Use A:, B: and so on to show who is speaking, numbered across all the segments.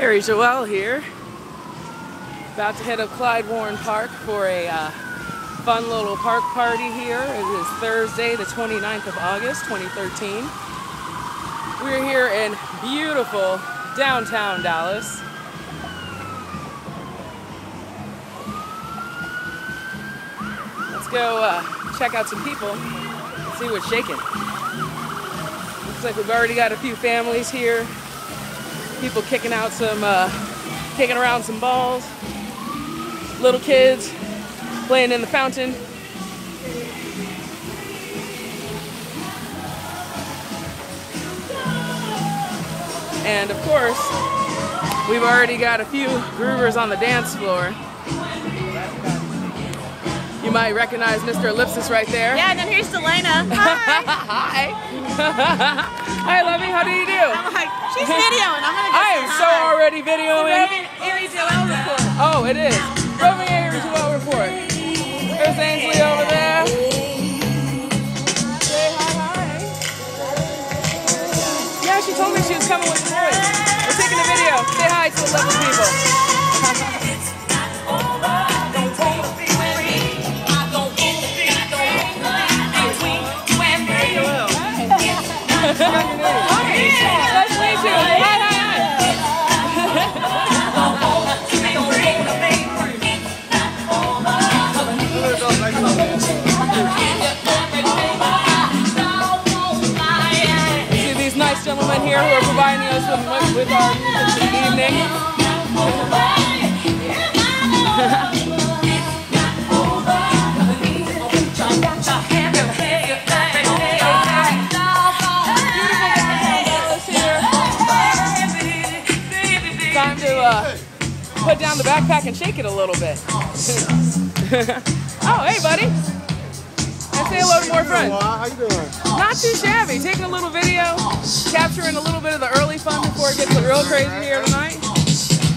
A: Arie Joelle here. About to head up Klyde Warren Park for a uh, fun little park party here. It is Thursday, the 29th of August, 2013. We're here in beautiful downtown Dallas. Let's go uh, check out some people see what's shaking. Looks like we've already got a few families here. People kicking out some, uh, kicking around some balls. Little kids playing in the fountain. And of course, we've already got a few groovers on the dance floor. You might recognize Mr. Ellipsis right there.
B: Yeah, and then here's Selena. Hi.
A: Hi. Hi, Lovey. How do you do?
B: I'm like, she's videoing. I'm gonna go
A: I am so already videoing.
B: Roman Arie Joelle report.
A: Oh, it is. Roving Arie Joelle report. There's Ainsley over there. Say hi, hi. Yeah, she told me she was coming with the boys. We're taking a video. Say hi to 11 people. gentlemen here who are providing us with, with our music this evening. Time to uh, put down the backpack and shake it a little bit. oh, hey, buddy. And say hello to more friends.
C: How you doing?
A: Not too shabby. Taking a little video, capturing a little bit of the early fun before it gets real crazy here tonight.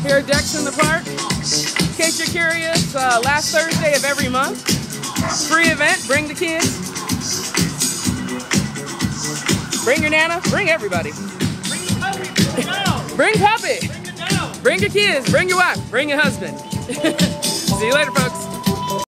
A: Here at Dex in the Park. In case you're curious, uh, last Thursday of every month, free event. Bring the kids. Bring your nana. Bring everybody. Bring puppy. Bring puppy. Bring your kids. Bring your wife. Bring your husband. See you later, folks.